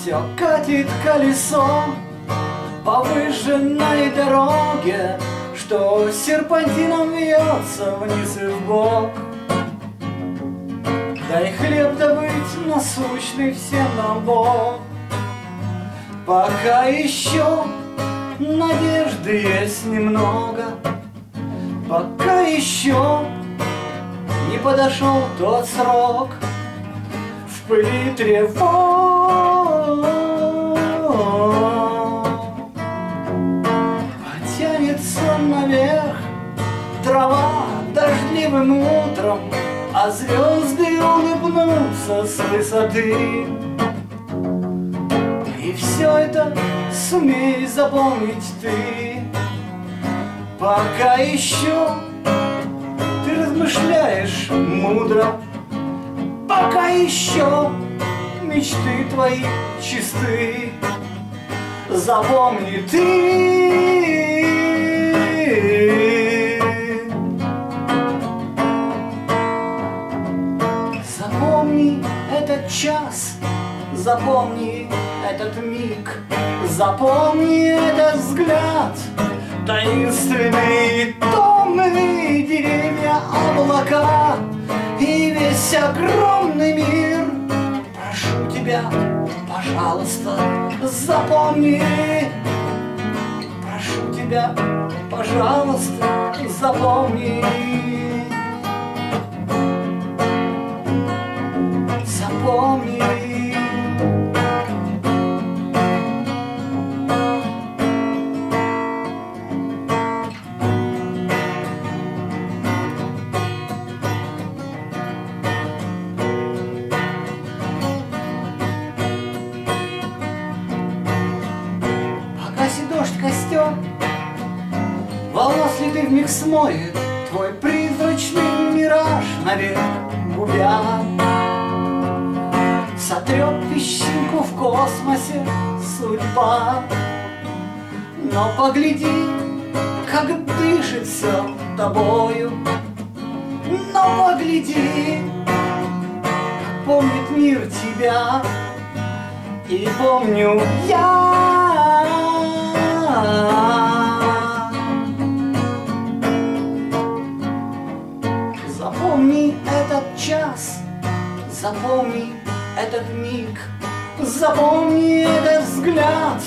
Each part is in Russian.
Все катит колесо по выжженной дороге, Что серпантином вьется вниз и в бок. Дай хлеб добыть насущный всем нам Бог. Пока еще надежды есть немного, Пока еще не подошел тот срок В пыли тревог дождливым утром А звезды улыбнутся с высоты. И все это сумей запомнить ты. Пока еще ты размышляешь мудро Пока еще мечты твои чисты. Запомни ты этот час, запомни этот миг, запомни этот взгляд, таинственные томные деревья, облака и весь огромный мир. Прошу тебя, пожалуйста, запомни. Прошу тебя, пожалуйста. Запомни. Волос ли ты вмиг смоет Твой призрачный мираж навек губя Сотрет песчинку в космосе судьба. Но погляди, как дышит все тобою. Но погляди, помнит мир тебя. И помню я Запомни этот час, запомни этот миг, запомни этот взгляд,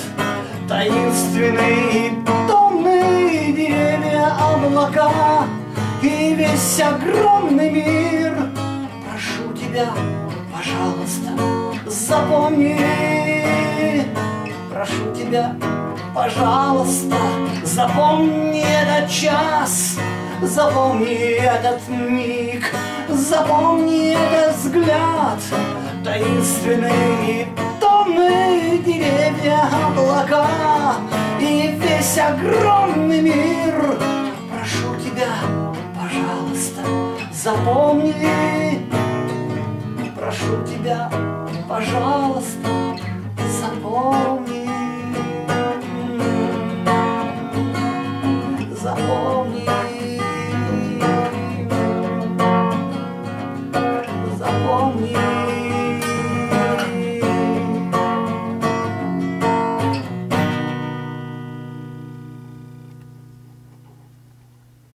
таинственные томные деревья, облака и весь огромный мир. Прошу тебя, пожалуйста, запомни, прошу тебя, пожалуйста, запомни этот час, запомни этот миг, запомни этот взгляд, таинственные томные деревья, облака и весь огромный мир. Прошу тебя, пожалуйста, запомни, прошу тебя, пожалуйста.